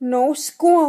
nose com